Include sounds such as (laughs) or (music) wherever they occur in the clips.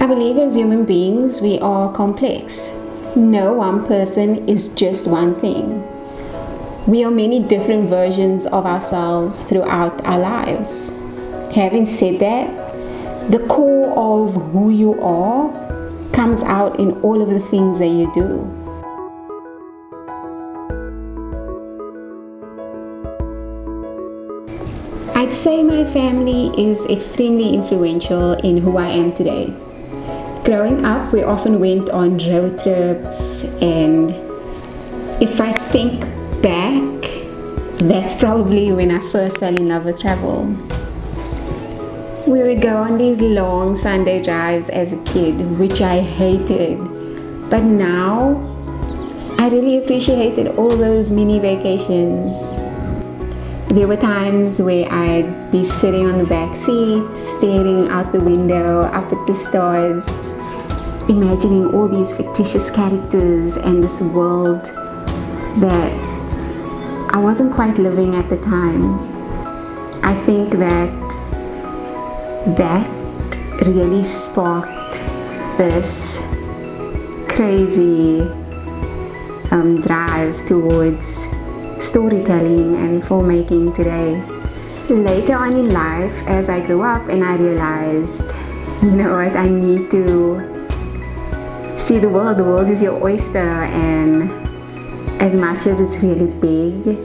I believe as human beings we are complex. No one person is just one thing. We are many different versions of ourselves throughout our lives. Having said that, the core of who you are comes out in all of the things that you do. I'd say my family is extremely influential in who I am today. Growing up, we often went on road trips, and if I think back, that's probably when I first fell in love with travel. We would go on these long Sunday drives as a kid, which I hated. But now, I really appreciated all those mini vacations. There were times where I'd be sitting on the back seat, staring out the window, up at the stars, imagining all these fictitious characters and this world that I wasn't quite living at the time. I think that that really sparked this crazy um, drive towards storytelling and filmmaking today. Later on in life, as I grew up and I realized, you know what, I need to see the world. The world is your oyster, and as much as it's really big,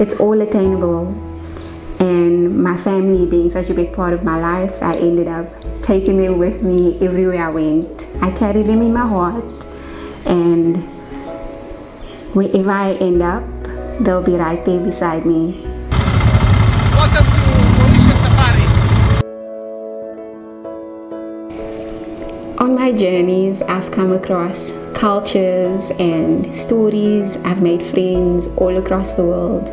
it's all attainable. And my family being such a big part of my life, I ended up taking them with me everywhere I went. I carry them in my heart, and wherever I end up, they'll be right there beside me. Welcome to Mauritius Safari. On my journeys, I've come across cultures and stories. I've made friends all across the world.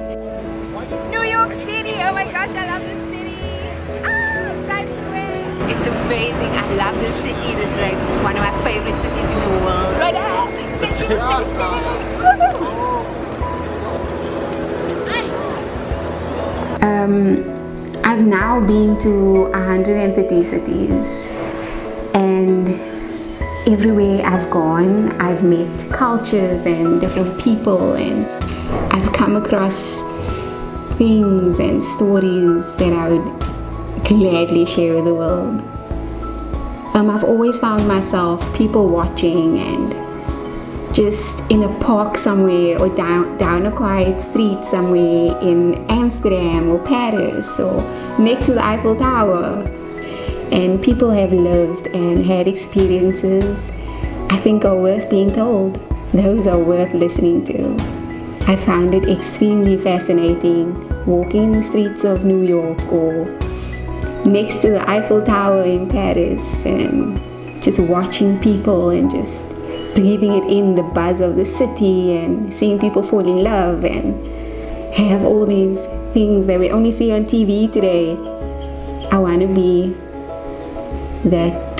New York City! Oh my gosh, I love this city! Ah, Times Square! It's amazing. I love this city. This is like one of my favorite cities in the world. Right Um, I've now been to 130 cities, and everywhere I've gone, I've met cultures and different people, and I've come across things and stories that I would gladly share with the world. Um, I've always found myself people watching and just in a park somewhere or down, down a quiet street somewhere in Amsterdam or Paris or next to the Eiffel Tower. And people have lived and had experiences I think are worth being told. Those are worth listening to. I found it extremely fascinating walking in the streets of New York or next to the Eiffel Tower in Paris and just watching people and just breathing it in the buzz of the city and seeing people fall in love and have all these things that we only see on TV today. I want to be that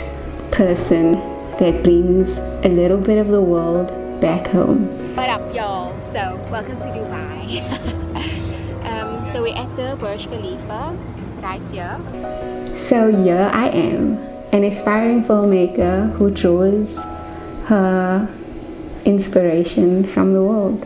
person that brings a little bit of the world back home. What up, y'all? So, welcome to Dubai. (laughs) um, so, we're at the Burj Khalifa right here. So here I am, an aspiring filmmaker who draws her inspiration from the world.